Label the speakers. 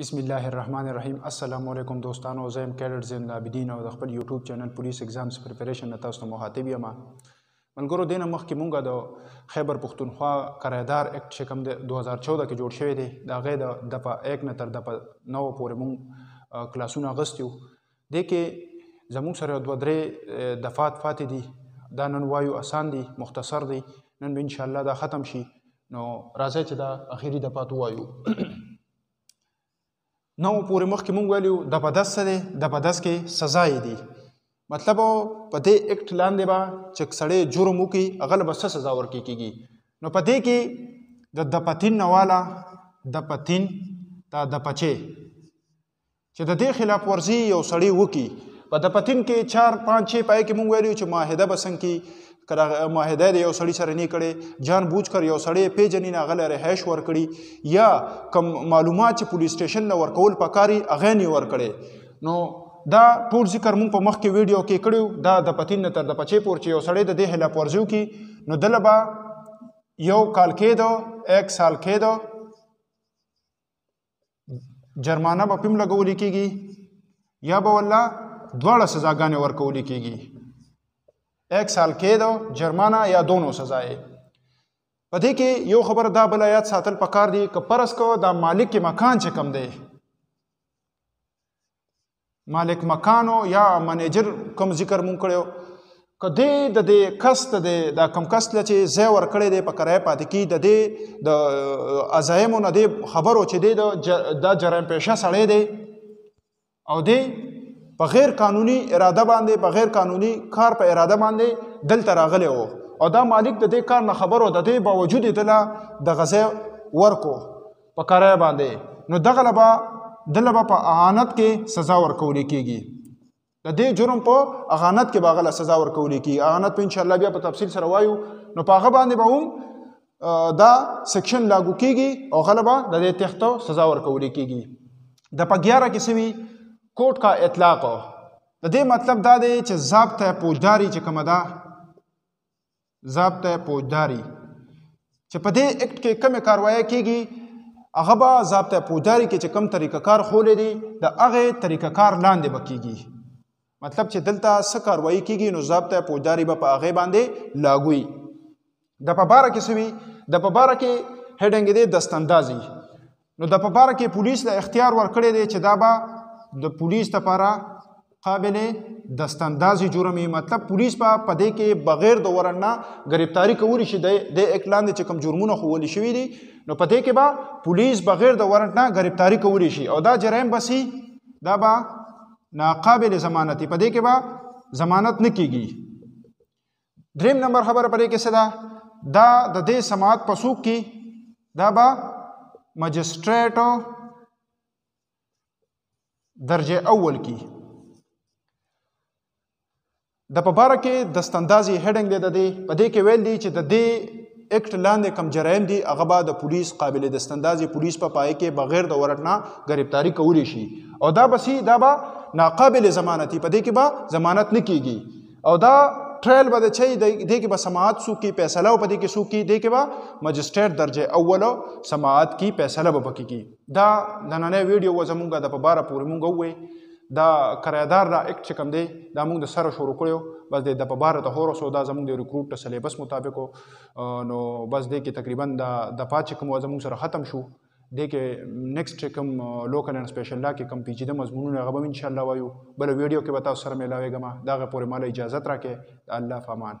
Speaker 1: بسم الله الرحمن الرحیم السلام علیکم دوستانو زه یم کیډټ زین العابدین او د خپل یوټیوب چینل پولیس ایگزامز پریپریشن نه تاسو ته مخاطب یم ملګرو دینه مخکې مونږ د خیبر پښتونخوا کرایدار اکټ چې کوم د 2014 کې جوړ شوی دی دا غي د دپه 1 نه تر دپه 9 پورې مونږ کلاسونه غستیو دې کې زموږ سره دوه درې دفات فاتې دي دا نن وایو اسان دي مختصر دي نن به انشاءالله دا ختم شي نو راځئ چې دا اخیری دفات وایو نو پورې مخکې مونږ ویلو د پدس څه دی د پدس کې سزا یې دي مطلب په دې اکټ لاندې به چې سړی جرم وکړي هغه له به څه سزا ورکړي کېږي نو په دې کې د دپتین نواله دپتین دا دپچې چې د دې خلاف ورزي یو سړی وکي په د پتین کې 4 5 6 پای کې مونږ ویلو چې معاهده بسنګ کې کله معاهده دی یو سړی سره نه کړي جان بوج کر یو سړی پیجنې نه غل رهش ور کړی یا کم معلومات چې پولیس سټیشن نه ورکول پکاري اغه نه ور کړي نو دا ټول ذکر مونږ په مخ کې ویډیو کې کړو دا د پتین نه تر د پچې پور چې یو سړی د دې هله پورځو کې نو دلبا یو کال کېدو 1 سال کېدو جرمانه به پم لګول کیږي یا به ولا دواړه سزاګانې ورکول کیږي 1 سال کې دو جرمانه یا دونو سزای په دې کې یو خبر دا بل آیات ساتل پکار دی ک پرس کو دا مالک مکان چې کم دی مالک مکانو یا منیجر کوم ذکر مونږ کړو کدی د دې کس ته د دا کم کس له چې زه ور کړې دی په کرای پاتې کی د دې د ازایمو نه دی خبرو چې دی د جرم پیشه سړی دی او دی په غیر قانوني اراده باندې په غیر قانوني کار په اراده باندې دلته راغلی وو او دا مالک د دې کار نه خبرو د دې باوجود دله د غزه ورکو په کرای باندې نو دغه لبا دلبا په اهانت کې سزا ورکول کیږي د دې جرم په اهانت کې باغله سزا ورکول کیږي اهانت په ان شاء الله بیا په تفصیل سره وایو نو په هغه باندې به هم دا سیکشن لاګو کیږي او غلبا د دې تختو سزا ورکول کیږي د په 11 کې سوي کوټ کا اطلاق د دې مطلب دا دی چې ضابطه پوجداري چې کومه ده ضابطه پوجداري چې په دې اکټ کې کومه کاروایی کیږي هغه به ضابطه پوجداري کې چې کم طریقه کار خولې دي د هغه طریقه کار لاندې بکیږي مطلب چې دلته څه کاروایی کیږي نو ضابطه پوجداري به په هغه باندې لاګوي د په بار کې سوي د په بار کې هډنګ دي دستاندازي نو د په باره کې پولیس له اختیار ورکړی دی چې دا به د پولیس لپاره قابل دستانداز جرم مطلب پولیس په پدې کې بغیر د ورن نه گرفتاری کولی شي د اکلان چې کم جرمونه خوول شوی دي نو پدې کې به پولیس بغیر د ورن نه گرفتاری کولی شي او دا جرایم بسي دا به ناقابل ضمانت پدې کې به ضمانت نه کیږي دریم نمبر خبره پرې کې څه ده دا د دې سماعت په سوق کې دا به مجسټریټ درجه اول کې د په باره کې د ستندازي هډنګ دی د دې په دې کې ویل دي چې د دې اکټ لاندې کم جرایم دي هغه به د پولیس قابل د ستندازي پولیس په پای کې بغیر د ورټنا گرفتاری کولی شي او دا بسی دا به ناقابل ضمانتي په دې کې به ضمانت نه کیږي او دا ټرایل به چې د دې کې به سماعت سو کې فیصله او پدې کې سو کې دې کې به ماجستیر درجه اول سماعت کې فیصله به پکې کی دا نننې ویډیو و زمونږه د په بار پورې مونږ وې دا کرایدار را اکټ کوم دی دا موږ د سره شروع کړو بس د په بار ته هورو سو دا زموږ د ریکروټ ته سلیبس مطابق نو بس دې کې تقریبا دا د پاتې کوم زموږ سره ختم شو دې کې نیکسټ چې کوم لوکل اینډ سپیشل لا کې کوم پیچیده مضمونونه هغه به ان شاء الله وایو بل ویډیو کې به تاسو سره ملاویږم دا غو پورې مال اجازه ترکه الله فامان